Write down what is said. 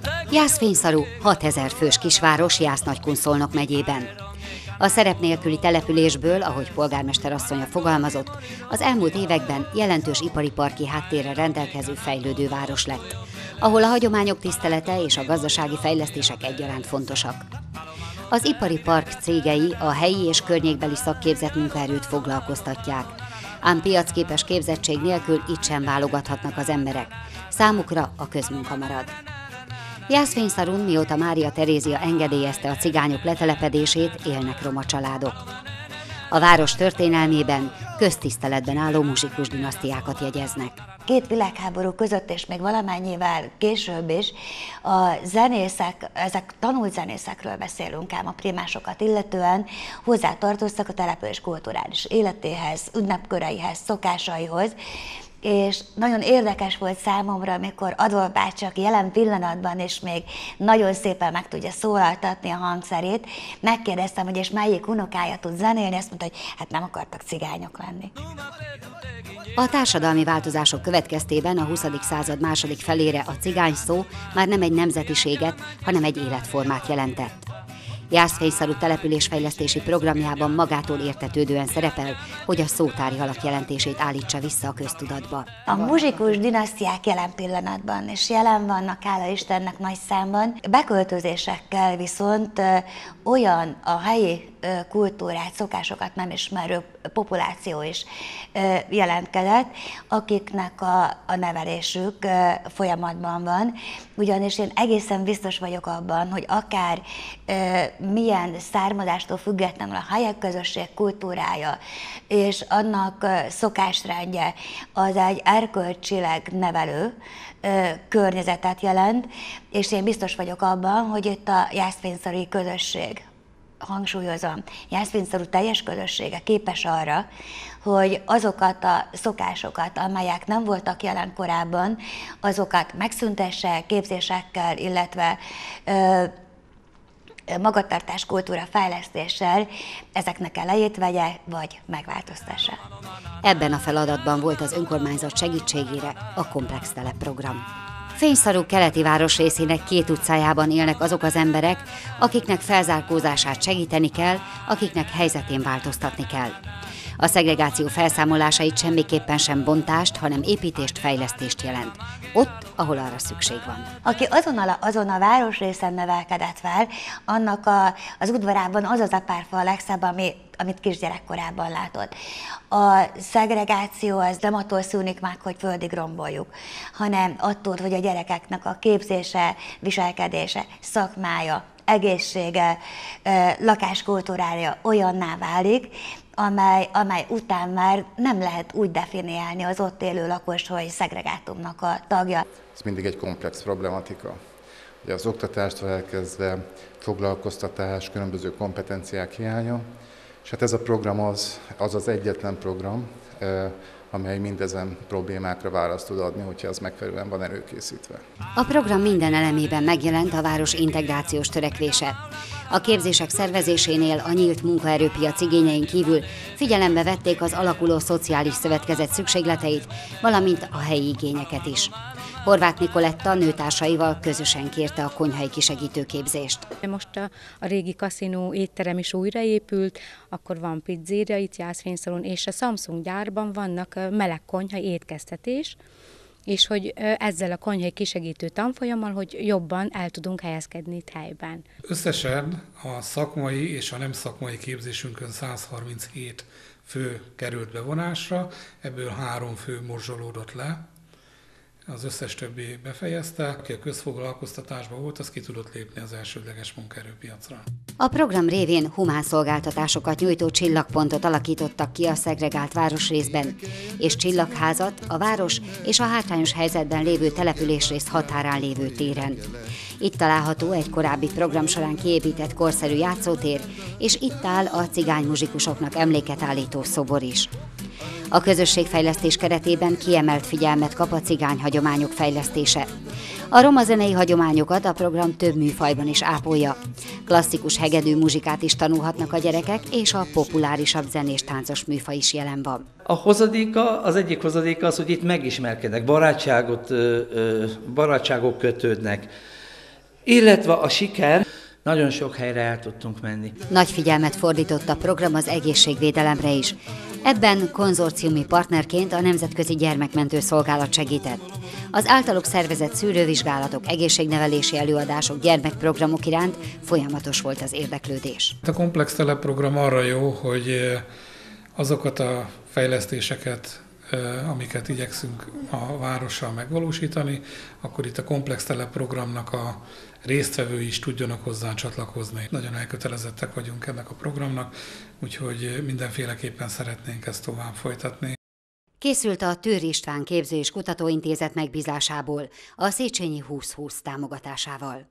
Na. Jászfényszarú 6000 fős kisváros Jász-Nagykunszolnok megyében. A szerep nélküli településből, ahogy polgármester asszonya fogalmazott, az elmúlt években jelentős ipari parki háttérre rendelkező fejlődő város lett, ahol a hagyományok tisztelete és a gazdasági fejlesztések egyaránt fontosak. Az ipari park cégei a helyi és környékbeli szakképzett munkaerőt foglalkoztatják, ám piacképes képzettség nélkül itt sem válogathatnak az emberek. Számukra a közmunka marad. Jászfényszarun, mióta Mária Terézia engedélyezte a cigányok letelepedését, élnek roma családok. A város történelmében köztiszteletben álló muzsikus dinasztiákat jegyeznek. két világháború között, és még valamennyivel később is, a zenészek, ezek tanult zenészekről beszélünk ám a primásokat illetően, hozzá tartoztak a település kulturális életéhez, ünnepköreihez, szokásaihoz, és nagyon érdekes volt számomra, amikor Adolf bácsi, aki jelen pillanatban és még nagyon szépen meg tudja szólaltatni a hangszerét, megkérdeztem, hogy és melyik unokája tud zenélni, azt mondta, hogy hát nem akartak cigányok lenni. A társadalmi változások következtében a 20. század második felére a cigány szó már nem egy nemzetiséget, hanem egy életformát jelentett. Jászfényszarú településfejlesztési programjában magától értetődően szerepel, hogy a szótári alak jelentését állítsa vissza a köztudatba. A muzsikus dinasztiák jelen pillanatban, és jelen vannak, hála Istennek nagy számban, beköltözésekkel viszont olyan a helyi kultúrát, szokásokat nem ismerő populáció is jelentkezett, akiknek a, a nevelésük folyamatban van, ugyanis én egészen biztos vagyok abban, hogy akár milyen származástól függetlenül a helyek közösség kultúrája és annak szokásrendje az egy erkölcsileg nevelő környezetet jelent, és én biztos vagyok abban, hogy itt a jászfényszori közösség, hangsúlyozom, Jászfényszorú teljes közössége képes arra, hogy azokat a szokásokat, amelyek nem voltak jelen korábban, azokat megszüntesse képzésekkel, illetve ö, magatartás kultúra fejlesztéssel ezeknek elejét vegye, vagy megváltoztassa. Ebben a feladatban volt az önkormányzat segítségére a Komplex Telep program. Fényszarú keleti városrészének két utcájában élnek azok az emberek, akiknek felzárkózását segíteni kell, akiknek helyzetén változtatni kell. A szegregáció felszámolásait semmiképpen sem bontást, hanem építést, fejlesztést jelent. Ott, ahol arra szükség van. Aki azon a, azon a városrészen nevelkedett fel, annak a, az udvarában az az a párfa a legszebb, ami, amit kisgyerekkorában látott. A szegregáció az nem attól szűnik meg, hogy földig romboljuk, hanem attól, hogy a gyerekeknek a képzése, viselkedése, szakmája, egészsége, lakáskultúrája olyanná válik, amely, amely után már nem lehet úgy definiálni az ott élő lakos, hogy szegregátumnak a tagja. Ez mindig egy komplex problematika. Ugye az oktatástól elkezdve foglalkoztatás, különböző kompetenciák hiánya, és hát ez a program az az, az egyetlen program, amely mindezen problémákra választ tud adni, hogyha az megfelelően van előkészítve. A program minden elemében megjelent a város integrációs törekvése. A képzések szervezésénél a nyílt munkaerőpiac igényein kívül figyelembe vették az alakuló szociális szövetkezet szükségleteit, valamint a helyi igényeket is. Horváth Nikoletta nőtársaival közösen kérte a konyhai kisegítőképzést. Most a, a régi kaszinó étterem is újraépült, akkor van pizzéria itt Jászfényszalon, és a Samsung gyárban vannak meleg konyhai étkeztetés, és hogy ezzel a konyhai kisegítő tanfolyammal, hogy jobban el tudunk helyezkedni itt helyben. Összesen a szakmai és a nem szakmai képzésünkön 137 fő került bevonásra, ebből három fő morzsolódott le, az összes többi befejezte, aki a közfoglalkoztatásban volt, az ki tudott lépni az elsődleges munkaerőpiacra. A program révén humán szolgáltatásokat nyújtó csillagpontot alakítottak ki a szegregált városrészben, és csillagházat a város és a hátrányos helyzetben lévő településrész határán lévő téren. Itt található egy korábbi program során kiépített korszerű játszótér, és itt áll a cigány muzsikusoknak emléket állító szobor is. A közösségfejlesztés keretében kiemelt figyelmet kap a cigány hagyományok fejlesztése. A roma zenei hagyományokat a program több műfajban is ápolja. Klasszikus hegedű muzsikát is tanulhatnak a gyerekek, és a populárisabb zenés táncos műfaj is jelen van. A hozadéka, az egyik hozadéka az, hogy itt megismerkednek, barátságot, barátságok kötődnek, illetve a siker, nagyon sok helyre el tudtunk menni. Nagy figyelmet fordított a program az egészségvédelemre is. Ebben konzorciumi partnerként a Nemzetközi Gyermekmentő Szolgálat segített. Az általuk szervezett szűrővizsgálatok, egészségnevelési előadások, gyermekprogramok iránt folyamatos volt az érdeklődés. A komplex teleprogram arra jó, hogy azokat a fejlesztéseket, amiket igyekszünk a várossal megvalósítani, akkor itt a komplex teleprogramnak a résztvevői is tudjanak hozzá csatlakozni. Nagyon elkötelezettek vagyunk ennek a programnak, úgyhogy mindenféleképpen szeretnénk ezt tovább folytatni. Készült a Tőr István Képző és Kutatóintézet megbízásából, a Széchenyi 2020 támogatásával.